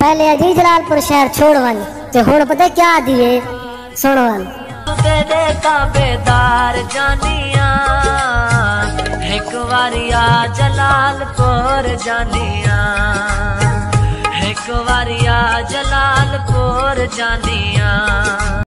पहले अजी जलालपुर शहर छोड़ वन ते हुन पता क्या दिए सुन वन तेरे ताबेदार जानिया, एक वारिया जलालपुर जानिया। एक वारिया जलालपुर जानिया।